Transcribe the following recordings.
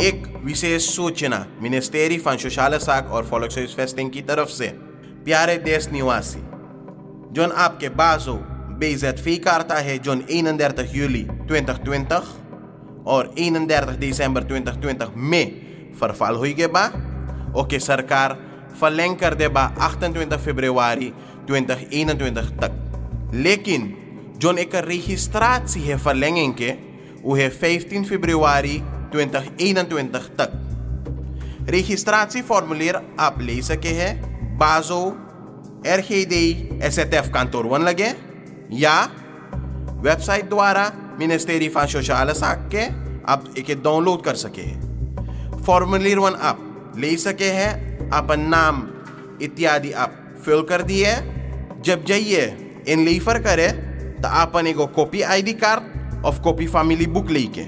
एक विशेष सूचना मिनिस्टेरी फन साग और फॉलोक्सोइस फेस्टिंग की तरफ़ से। प्यारे देश निवासी जो आपके बाजो बेइज्जत फ़ी करता है जो एन अंदर तक यूली ट्वेंटक ट्वेंटक और एन अंदर तक दिसंबर ट्वेंटक ट्वेंटक में फरफाल हुई के बा ओके सरकार फलेंग कर दे बा अख्त ट्वेंटक फेब्रुआरी ट्वेंटक एन ट्वेंटक तक। लेकिन जो एक रजिस्ट्रासी है फलेंगे के वह फिफ्टीन फेब्रुआरी 2021 तक registratieformulier आप ले सके हैं बाजो RGD STF kantoor वन लगे या वेबसाइट द्वारा मिनिस्ट्री Sociale Zaak के आप इके डाउनलोड कर सके हैं फॉर्मुलियर वन आप ले सके हैं अपन नाम इत्यादि आप फिल कर दिए जब जाइए इन लीफर करे तो अपन एगो कॉपी आईडी कार्ड और कॉपी फैमिली बुक लेके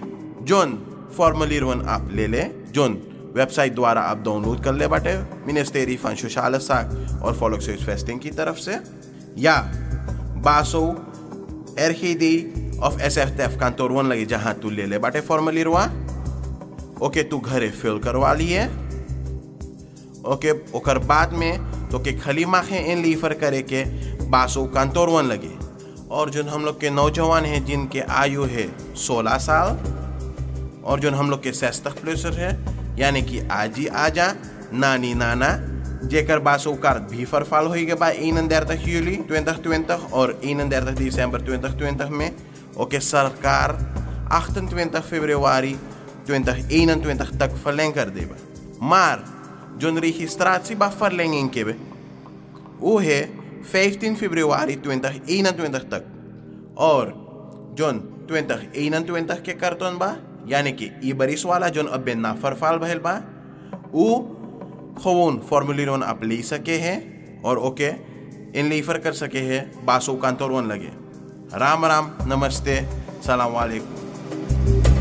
जोन फॉर्मुलियर वन आप ले ले, जोन वेबसाइट द्वारा आप डाउनलोड कर ले बाटे मिनिस्ट्री Sociale Zaak और Volkshuisvesting की तरफ़ से। या, बासो RGD of SFTF kantoor वन लगे जहाँ तू ले ले बाटे फॉर्मुलियर वा ओके, तू घरे फिल करवा लिए। ओके, ओकर बाद में तो के खली माखे इन लीफर करे के बासो कांतोर वन लगे। और जो हम लोग के नौजवान हैं जिनके आयु है 16 साल और जो हम लोग के सस्तक प्लेसर है, यानी कि आजी आजा, नानी नाना, जेकर बासो कार्ड भी फरफाल हो गया बा 31 juli 2020 और 31 december 2020 में, ओके, सरकार 28 februari 2021 तक verleng कर देबा। maar जोन registratie बा verlenging के बे वो है 15 februari 2021 तक, और जोन 2021 के कार्टून बा यानी कि ई बरिस वाला जोन अब ना फरफाल भइल बा। उ gewoon फॉर्मुलियर वन आप ले सके हैं और ओके इन लीफर कर सके हैं। बासो कांतोर वन लगे। राम राम, नमस्ते, सलाम वालेकुम।